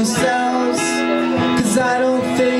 themselves. Cause I don't think